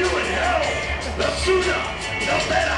hell. The sooner, the better.